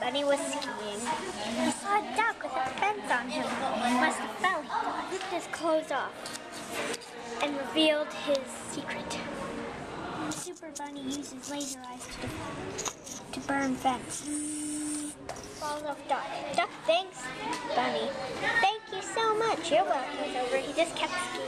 Bunny was skiing. He saw a duck with a fence on him. Must have fell. He ripped his clothes off and revealed his secret. Super Bunny uses laser eyes to, to burn fence. Falls off Duck. Duck thanks Bunny. Thank you so much. You're welcome. Over. He just kept skiing.